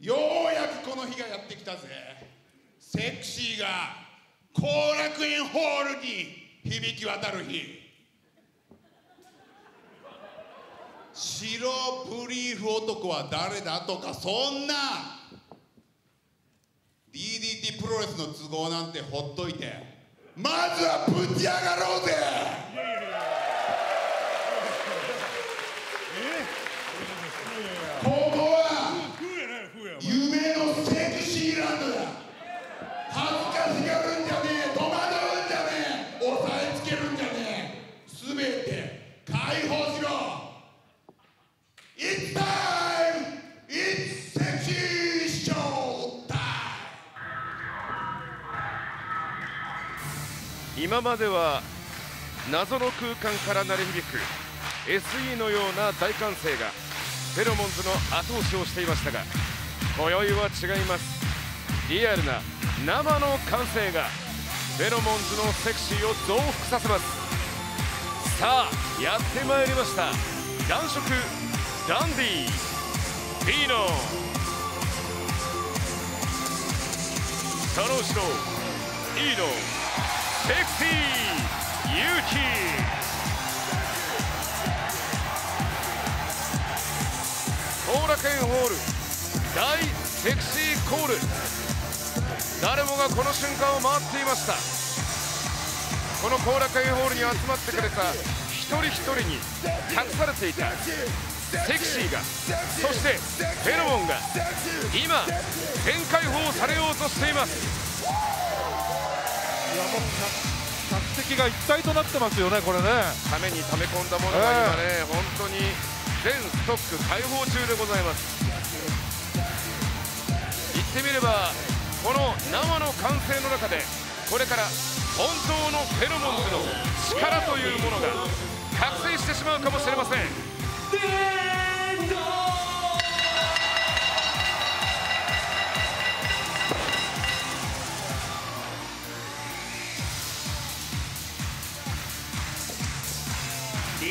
ようやくこの日がやってきたぜセクシーが後楽園ホールに響き渡る日白ブリーフ男は誰だとかそんな。DDT プロレスの都合なんてほっといて。まずはぶち上がろうぜ。ここは夢のセクシーランドだ。恥ずかしがるんじゃねえ。戸惑うんじゃねえ。押さえつけるんじゃねえ。今までは謎の空間から鳴り響く SE のような大歓声がフェロモンズの後押しをしていましたが今宵は違います。リアルな生の歓声がフェロモンズのセクシーを増幅させます。さあやってまいりました。男色ダンディー。ビーノその後ろイーノセクシー勇気後楽園ホール大セクシーコール誰もがこの瞬間を待っていました。この後楽園ホールに集まってくれた一人一人に隠されていたセクシーがそしてフェロモンが今全開放されようとしています。客席が一体となってますよね、これね。ために溜め込んだものが今ね、本当に全ストック開放中でございます。言ってみればこの生の歓声の中でこれから本当のフェロモンズの力というものが覚醒してしまうかもしれません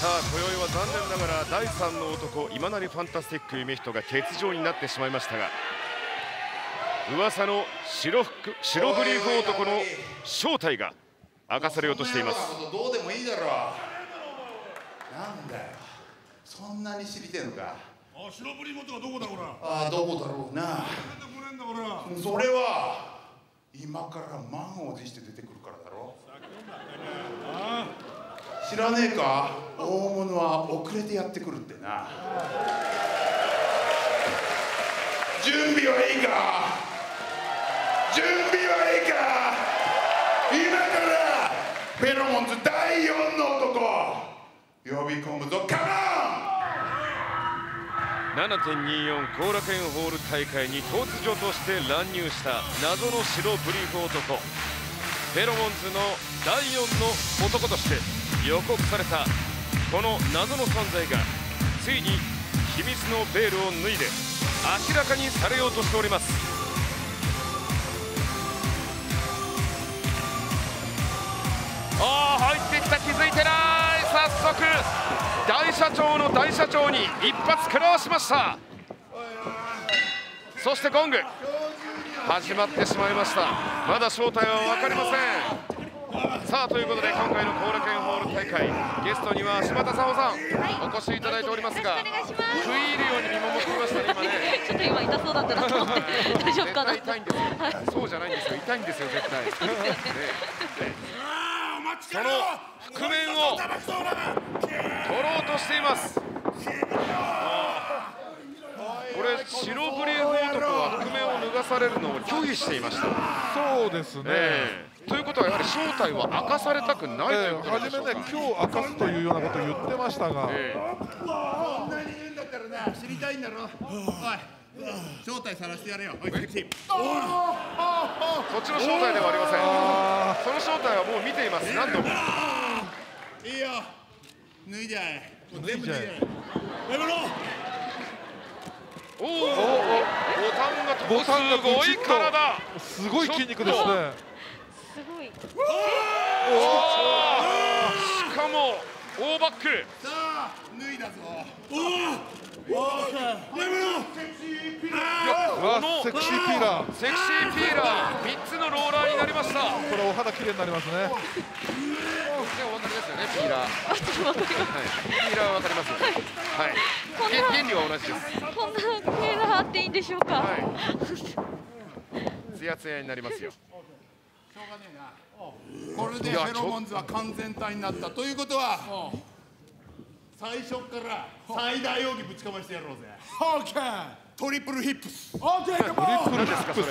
さあ今宵は残念ながら第3の男今成ファンタスティック夢人が欠場になってしまいましたが噂の白服白ブリーフ男の正体が明かされようとしています。どうでもいいだろなんだよ。そんなに知りてえのか。あ白ブリ元がどこだほら。ああどこだろうな。それは今から満を持して出てくるからだろ知らねえか？大物は遅れてやってくるってな。準備はいいか？準備はいいか？今からフェロモンズ第4の男呼び込むぞ。カモン7.24後楽園ホール大会に突如として乱入した謎の白ブリーフ男。フェロモンズの第4の男として予告されたこの謎の存在がついに秘密のベールを脱いで明らかにされようとしております。ああ入ってきた。気づいてない。早速大社長の大社長に一発食らわしました。そしてゴング始まってしまいました。まだ正体は分かりません。さあということで今回の後楽園ホール大会ゲストには柴田沙穂さん、お越しいただいておりますが食い入るように見守っていましたね。今 ねちょっと今痛そうだったなと思って 大丈夫かな絶対痛いんですよ、そうじゃないんですよ。痛いんですよ絶対、その覆面を取ろうとしていますこれ白ブリエフ男は覆面を脱がされるのを拒否していました、そうですね、ええということはやはり正体は明かされたくないということでしょうか、初めね、今日明かすというようなことを言ってましたが、えこんなに言うんだったらな知りたいんだろおい正体さらしてやれよおいセクシーえそっちの正体ではありませんその正体はもう見ています何度もいいよ脱いじゃえもう全部脱いじゃえやめろおおボタンがボタンがすごい体すごい筋肉ですね。すごい。しかも大バック。さあ脱いだぞ。おおやめろ。セクシーピラうわセクシーピーラー、セクシーピーラー。3つのローラーになりました。これお肌綺麗になりますね。でお分かりますよねピーラー。は いピーラーは分かりますよ。ねはい。げ原理は同じですこんなペーラーあっていいんでしょうか、はい。ツヤツヤになりますよ。これでフェロモンズは完全体になった。ということは最初から最大奥義ぶちかましてやろうぜ。オーケー。トリプルヒップス。オーケー カモン何ですかそれ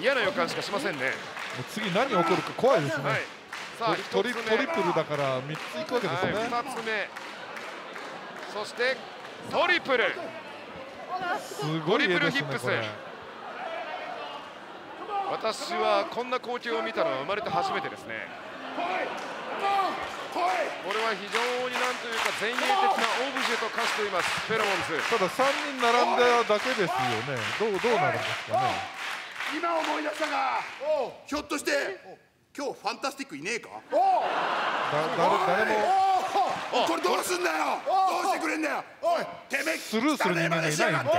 嫌な予感しかしませんね。もう次何起こるか怖いですね。はい。さあトリトリプルだから三ついくわけですはいね。2つ目。そしてトリプルすごい絵ですねこれ。私はこんな光景を見たのは生まれて初めてですね。これは非常になんというか前衛的なオブジェと化していますフェロモンズ。ただ三人並んだだけですよね。どうどうなるんですかね。今思い出したがひょっとして今日ファンタスティックいねえか？誰もこれどうすんだよ。どうしてくれんだよ。おいてめえスルーする人間がいないみたいなね。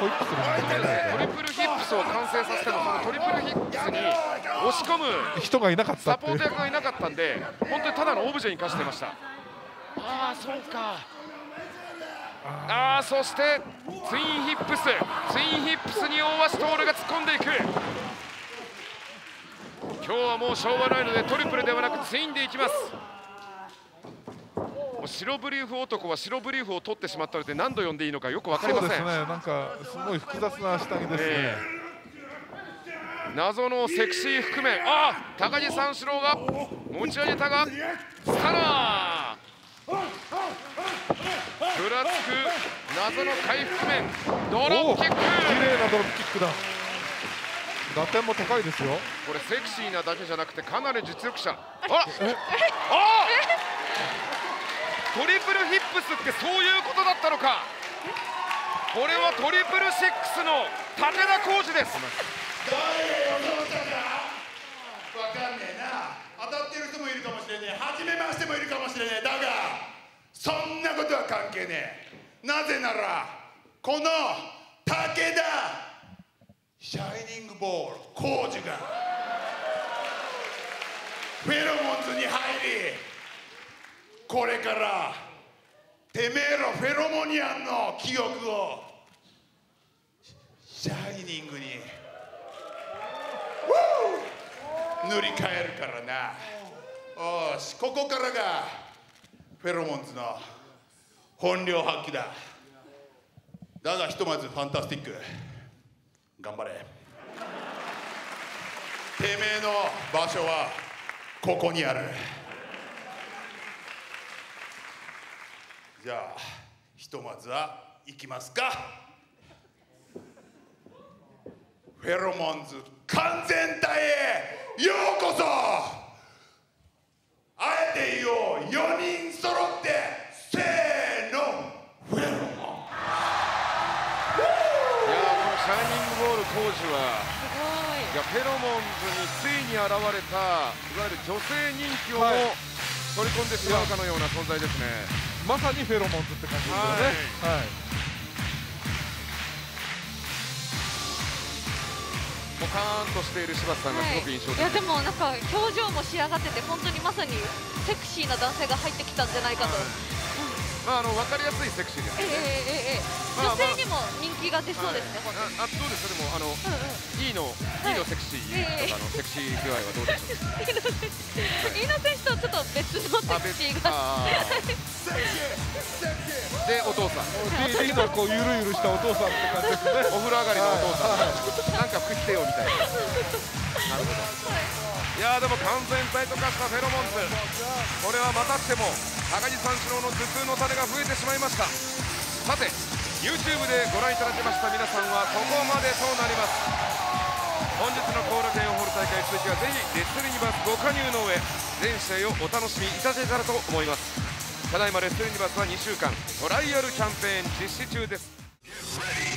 ホイップする人間がいないトリプルヒップスを完成させたのはそのトリプルヒップスに押し込むな人がいなかったサポート役がいなかったんで本当にただのオブジェに化してました。ああそうか。ああそしてツインヒップス。ツインヒップスに大橋トールが突っ込んでいく。今日はもうしょうがないのでトリプルではなくツインでいきます白ブリーフ男は白ブリーフを取ってしまったので何度呼んでいいのかよく分かりません。そうですね。なんかすごい複雑な下着ですね。え謎のセクシー覆面。あ高地三四郎が持ち上げたがスタナー。ふらつく謎の回復面。ドロップキック。麗なドロップキックだ。打点も高いですよ。これセクシーなだけじゃなくてかなり実力者。あえ？あトリプルヒップスってそういうことだったのか。これはトリプルシックスの武田浩二です。誰が予想したかわかんねえな。当たってる人もいるかもしれねえ。初めましてもいるかもしれねえ。だがそんなことは関係ねえ。なぜならこの武田シャイニングボール工事が。フェロモンズに入りこれからてめえらフェロモニアンの記憶をシャイニングに塗り替えるからな。おーしここからがフェロモンズの本領発揮だ。だがひとまずファンタスティック頑張れ。てめえの場所はここにあるじゃあひとまずは行きますか。フェロモンズ完全体へようこそ。あえて言おう4人揃ってせーのフェロモン。いやーこのシャイニングボール工事はすいやフェロモンズについ。に現れたいわゆる女性人気をもはい取り込んでしまうかのような存在ですね。まさにフェロモンズって感じですよね。はい。ポカーンとしている柴田さんがすごく印象的はい、いやでもなんか表情も仕上がってて本当にまさにセクシーな男性が入ってきたんじゃないかと、まああの分かりやすいセクシーですええええええ。まあ女性にも人気が出そうですね、本当に。ああそうですでもあの、うんうん。E の、はい。E のセクシーとかのセクシー具合はどうでしょうか。飯野選手とちょっと別のセクシーが ででお父さん。D のこうゆるゆるしたお父さんって感じですね。お風呂上がりのお父さん、はい。なんか服着てよみたいな。なるほど。いやーでも完全体と化したフェロモンズ。これはまたしても高木三四郎の頭痛の種が増えてしまいました。さて YouTube でご覧いただきました皆さんはここまでとなります。本日の後楽園ホール大会続きはぜひレッスルユニバースご加入の上全試合をお楽しみいただけたらと思いますただいまレッスルユニバスは2週間トライアルキャンペーン実施中です。